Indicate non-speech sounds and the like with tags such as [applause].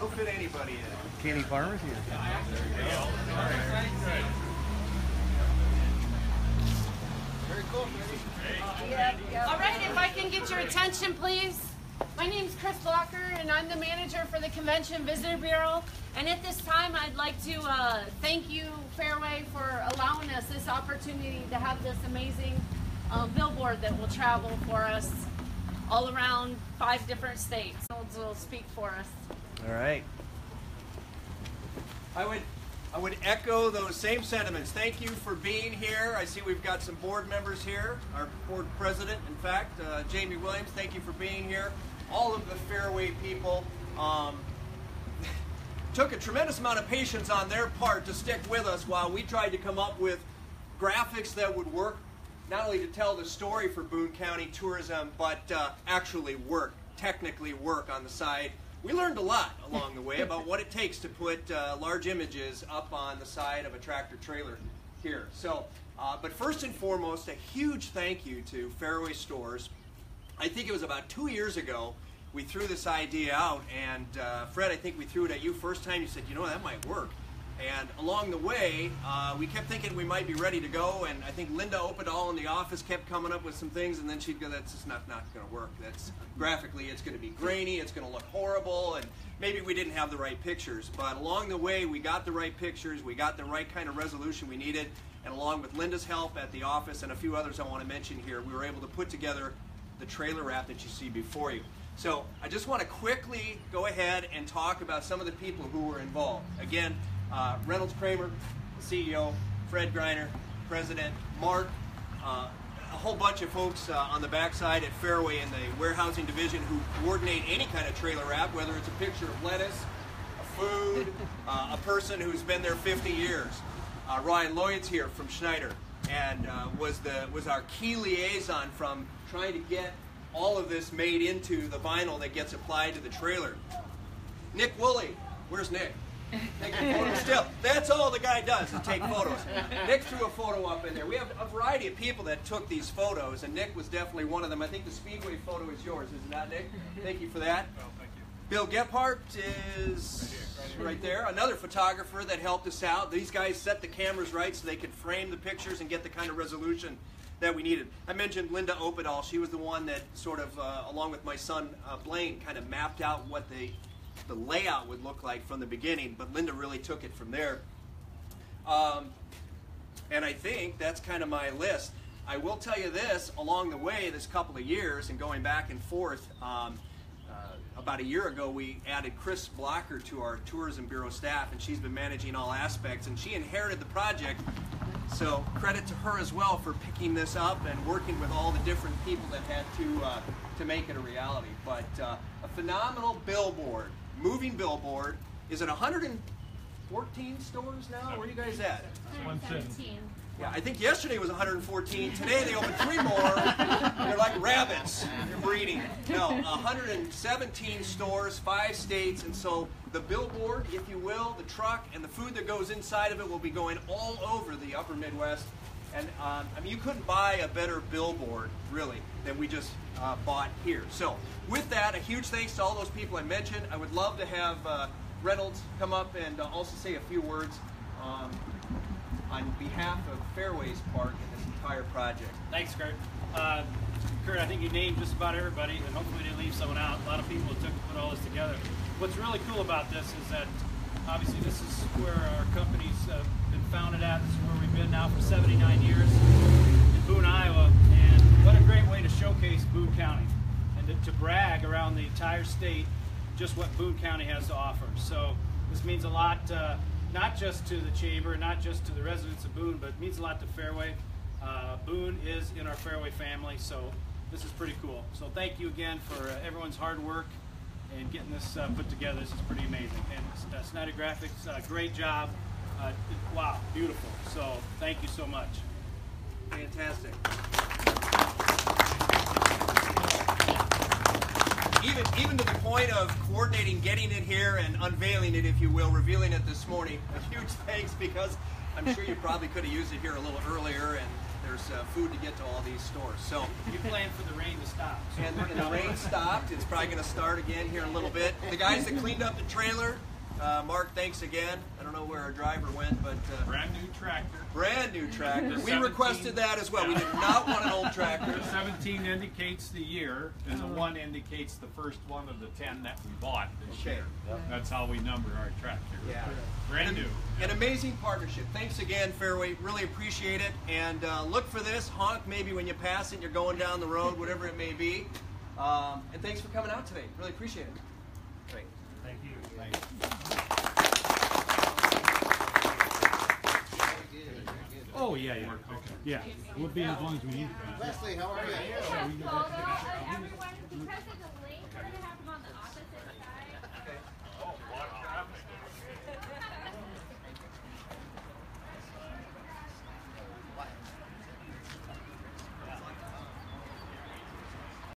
We'll Farmers here. Very cool. All right, if I can get your attention, please. My name is Chris Blocker, and I'm the manager for the Convention Visitor Bureau. And at this time, I'd like to uh, thank you, Fareway, for allowing us this opportunity to have this amazing uh, billboard that will travel for us all around five different states. Will speak for us. All right. I would, I would echo those same sentiments. Thank you for being here. I see we've got some board members here. Our board president, in fact, uh, Jamie Williams. Thank you for being here. All of the Fareway people. Um, [laughs] took a tremendous amount of patience on their part to stick with us while we tried to come up with graphics that would work not only to tell the story for Boone County tourism, but uh, actually work, technically work on the side we learned a lot along the way about what it takes to put uh, large images up on the side of a tractor trailer here. So, uh, but first and foremost, a huge thank you to Fareway Stores. I think it was about two years ago we threw this idea out, and uh, Fred, I think we threw it at you first time. You said, you know, that might work. And along the way, uh, we kept thinking we might be ready to go, and I think Linda Opedal in the office kept coming up with some things, and then she'd go, "That's just not not going to work. That's graphically, it's going to be grainy, it's going to look horrible, and maybe we didn't have the right pictures." But along the way, we got the right pictures, we got the right kind of resolution we needed, and along with Linda's help at the office and a few others I want to mention here, we were able to put together the trailer wrap that you see before you. So I just want to quickly go ahead and talk about some of the people who were involved. Again uh, Reynolds Cramer, CEO, Fred Greiner, President, Mark, uh, a whole bunch of folks uh, on the backside at Fareway in the warehousing division who coordinate any kind of trailer wrap, whether it's a picture of lettuce, a food, [laughs] uh, a person who's been there 50 years. Uh, Ryan Lloyd's here from Schneider and uh, was the was our key liaison from trying to get all of this made into the vinyl that gets applied to the trailer. Nick Woolley, where's Nick? taking photos [laughs] still. That's all the guy does is take photos. Nick threw a photo up in there. We have a variety of people that took these photos, and Nick was definitely one of them. I think the Speedway photo is yours, is it not, Nick? Thank you for that. Thank you. Bill Gephardt is right there, another photographer that helped us out. These guys set the cameras right so they could frame the pictures and get the kind of resolution that we needed. I mentioned Linda Opedal. She was the one that sort of, uh, along with my son uh, Blaine, kind of mapped out what the the layout would look like from the beginning, but Linda really took it from there. Um, and I think that's kind of my list. I will tell you this, along the way, this couple of years and going back and forth, um, about a year ago we added Chris Blocker to our Tourism Bureau staff and she's been managing all aspects and she inherited the project. So credit to her as well for picking this up and working with all the different people that had to, uh, to make it a reality. But uh, a phenomenal billboard moving billboard. Is it 114 stores now? Where are you guys at? 117. Yeah, I think yesterday was 114. Today they opened three more. No, 117 stores, five states, and so the billboard, if you will, the truck, and the food that goes inside of it will be going all over the upper Midwest. And um, I mean, you couldn't buy a better billboard, really, than we just uh, bought here. So with that, a huge thanks to all those people I mentioned. I would love to have uh, Reynolds come up and uh, also say a few words um, on behalf of Fareways Park in this entire project. Thanks, Kurt. Uh, Kurt, I think you named just about everybody, and hopefully didn't leave someone out. A lot of people took to put all this together. What's really cool about this is that obviously this is where our company's uh, been founded at. This is where we've been now for 79 years in Boone, Iowa, and what a great way to showcase Boone County and to, to brag around the entire state just what Boone County has to offer. So this means a lot, uh, not just to the chamber, not just to the residents of Boone, but it means a lot to Fareway. Uh, Boone is in our Fareway family, so this is pretty cool. So thank you again for uh, everyone's hard work and getting this uh, put together. This is pretty amazing. And uh, Snyder Graphics, uh, great job. wow, beautiful. So thank you so much. Fantastic. [laughs] even even to the point of coordinating getting it here and unveiling it, if you will, revealing it this morning. [laughs] A huge thanks because I'm sure you probably could have used it here a little earlier and there's uh, food to get to all these stores. So you plan for the rain to stop. So and, and the rain stopped. It's probably going to start again here in a little bit. The guys that cleaned up the trailer, Uh, Mark, thanks again. I don't know where our driver went, but uh, Brand new tractor. brand new tractor. The We 17 requested that as well. We did not want an old tractor. The 17 indicates the year, and the one indicates the first one of the 10 that we bought this Okay. year. That's how we number our tractors. Yeah. Brand new. An amazing partnership. Thanks again, Fareway. Really appreciate it. And uh, look for this. Honk maybe when you pass it you're going down the road, whatever it may be. Um, and thanks for coming out today. Really appreciate it. Great. Thank you. Oh, yeah, yeah. Yeah, we'll be as long as we need. Leslie, how are you?